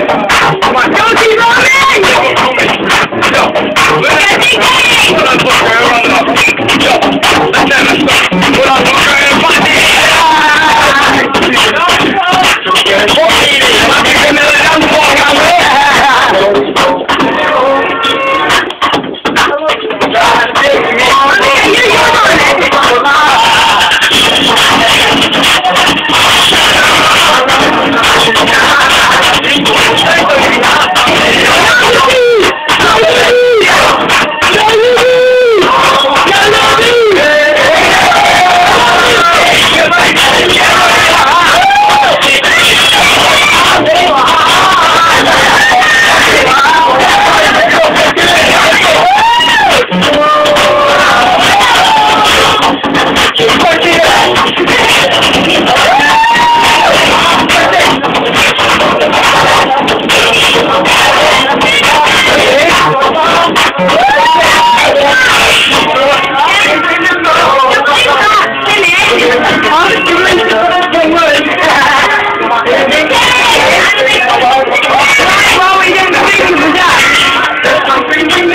Come on. Hallelujah.